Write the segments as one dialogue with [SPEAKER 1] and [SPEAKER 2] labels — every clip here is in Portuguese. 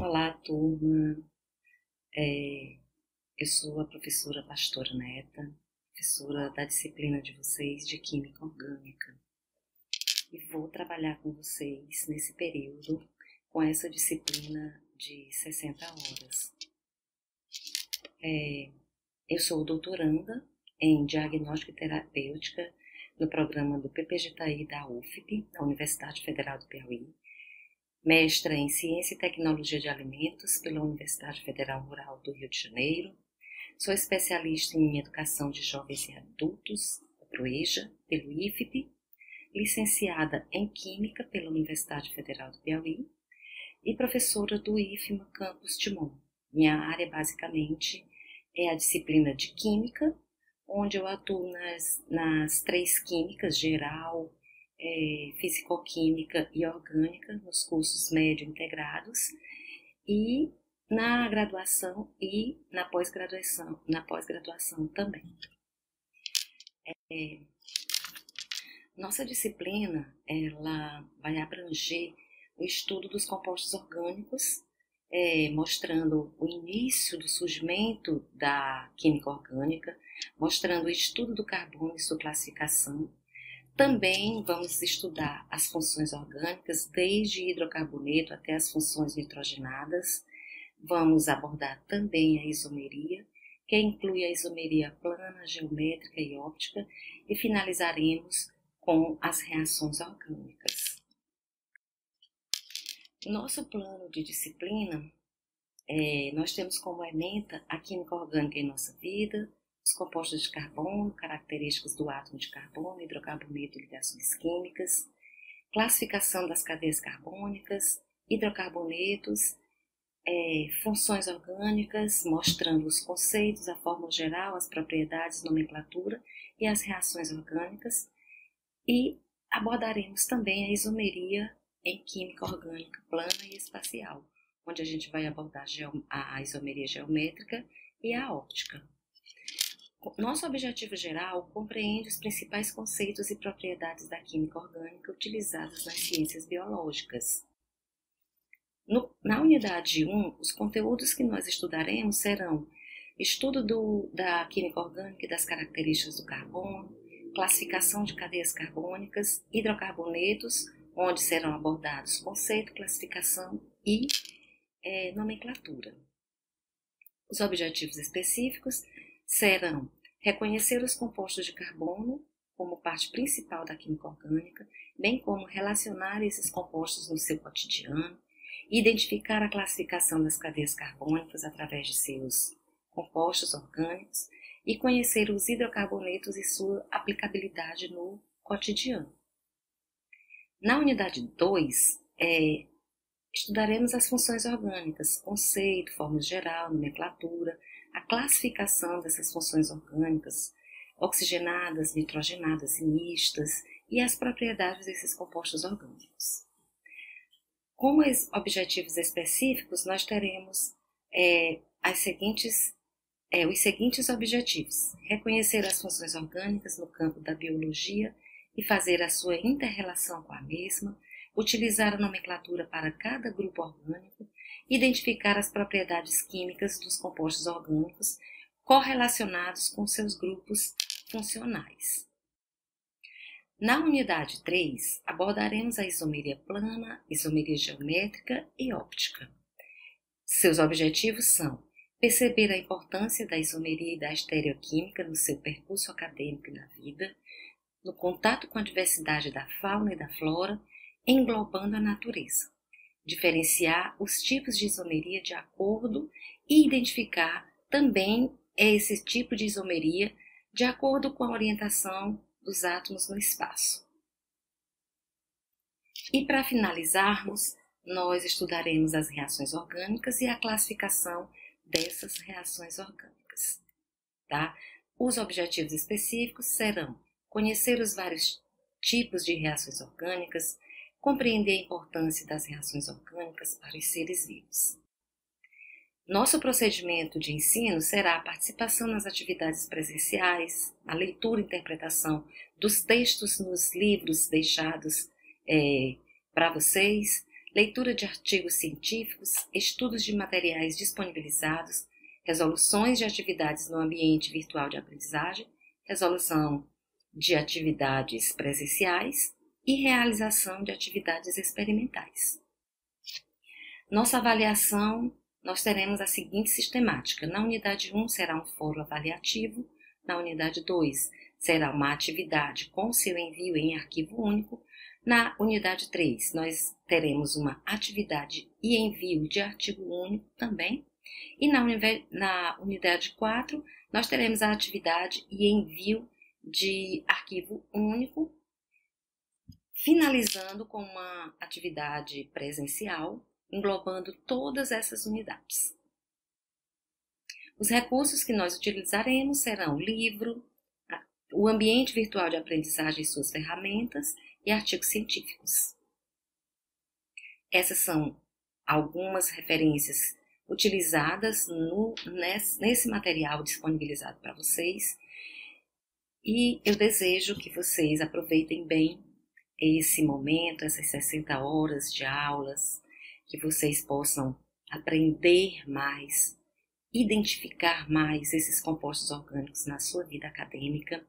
[SPEAKER 1] Olá, turma. É, eu sou a professora Pastora Neta, professora da disciplina de vocês de Química Orgânica. E vou trabalhar com vocês nesse período com essa disciplina de 60 horas. É, eu sou doutoranda em Diagnóstico e Terapêutica no programa do PPGTI da UFP, da Universidade Federal do Piauí, mestra em Ciência e Tecnologia de Alimentos pela Universidade Federal Rural do Rio de Janeiro. Sou especialista em Educação de Jovens e Adultos, a PROEJA, pelo IFP, licenciada em Química pela Universidade Federal do Piauí e professora do IFMA Campus Timon. Minha área, basicamente, é a disciplina de Química, onde eu atuo nas, nas três químicas, geral, é, fisicoquímica e orgânica nos cursos médio integrados e na graduação e na pós-graduação, na pós-graduação também. É, nossa disciplina ela vai abranger o estudo dos compostos orgânicos, é, mostrando o início do surgimento da química orgânica, mostrando o estudo do carbono e sua classificação, também vamos estudar as funções orgânicas, desde hidrocarboneto até as funções nitrogenadas. Vamos abordar também a isomeria, que inclui a isomeria plana, geométrica e óptica, e finalizaremos com as reações orgânicas. Nosso plano de disciplina, é, nós temos como ementa a química orgânica em nossa vida, os compostos de carbono, características do átomo de carbono, hidrocarboneto e ligações químicas, classificação das cadeias carbônicas, hidrocarbonetos, é, funções orgânicas, mostrando os conceitos, a fórmula geral, as propriedades, nomenclatura e as reações orgânicas, e abordaremos também a isomeria em química orgânica plana e espacial, onde a gente vai abordar a isomeria geométrica e a óptica. Nosso objetivo geral compreende os principais conceitos e propriedades da química orgânica utilizadas nas ciências biológicas. No, na unidade 1, os conteúdos que nós estudaremos serão estudo do, da química orgânica e das características do carbono, classificação de cadeias carbônicas, hidrocarbonetos, onde serão abordados conceito, classificação e é, nomenclatura. Os objetivos específicos serão reconhecer os compostos de carbono como parte principal da química orgânica, bem como relacionar esses compostos no seu cotidiano, identificar a classificação das cadeias carbônicas através de seus compostos orgânicos e conhecer os hidrocarbonetos e sua aplicabilidade no cotidiano. Na unidade 2, é, estudaremos as funções orgânicas, conceito, forma geral, nomenclatura, a classificação dessas funções orgânicas, oxigenadas, nitrogenadas e mistas, e as propriedades desses compostos orgânicos. Como objetivos específicos, nós teremos é, as seguintes, é, os seguintes objetivos: reconhecer as funções orgânicas no campo da biologia e fazer a sua interrelação com a mesma, utilizar a nomenclatura para cada grupo orgânico identificar as propriedades químicas dos compostos orgânicos correlacionados com seus grupos funcionais. Na unidade 3, abordaremos a isomeria plana, isomeria geométrica e óptica. Seus objetivos são perceber a importância da isomeria e da estereoquímica no seu percurso acadêmico e na vida, no contato com a diversidade da fauna e da flora, englobando a natureza diferenciar os tipos de isomeria de acordo e identificar também esse tipo de isomeria de acordo com a orientação dos átomos no espaço. E para finalizarmos, nós estudaremos as reações orgânicas e a classificação dessas reações orgânicas. Tá? Os objetivos específicos serão conhecer os vários tipos de reações orgânicas, compreender a importância das reações orgânicas para os seres vivos. Nosso procedimento de ensino será a participação nas atividades presenciais, a leitura e interpretação dos textos nos livros deixados é, para vocês, leitura de artigos científicos, estudos de materiais disponibilizados, resoluções de atividades no ambiente virtual de aprendizagem, resolução de atividades presenciais e realização de atividades experimentais. Nossa avaliação, nós teremos a seguinte sistemática. Na unidade 1 será um fórum avaliativo, na unidade 2 será uma atividade com seu envio em arquivo único, na unidade 3 nós teremos uma atividade e envio de artigo único também, e na, na unidade 4 nós teremos a atividade e envio de arquivo único, finalizando com uma atividade presencial englobando todas essas unidades. Os recursos que nós utilizaremos serão o livro, o ambiente virtual de aprendizagem e suas ferramentas e artigos científicos. Essas são algumas referências utilizadas no, nesse, nesse material disponibilizado para vocês e eu desejo que vocês aproveitem bem esse momento, essas 60 horas de aulas, que vocês possam aprender mais, identificar mais esses compostos orgânicos na sua vida acadêmica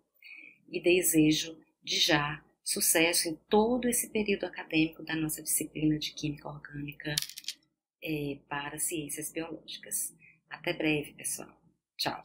[SPEAKER 1] e desejo de já sucesso em todo esse período acadêmico da nossa disciplina de Química Orgânica é, para Ciências Biológicas. Até breve, pessoal. Tchau.